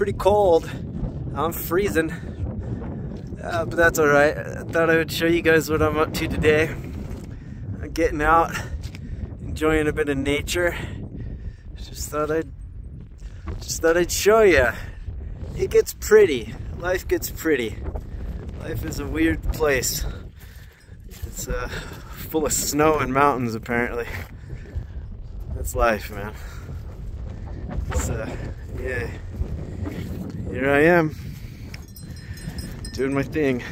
Pretty cold. I'm freezing. Uh, but that's alright. I thought I would show you guys what I'm up to today. I'm getting out, enjoying a bit of nature. Just thought I'd just thought I'd show you. It gets pretty. Life gets pretty. Life is a weird place. It's uh, full of snow and mountains apparently. That's life, man. It's uh, yeah. Here I am doing my thing.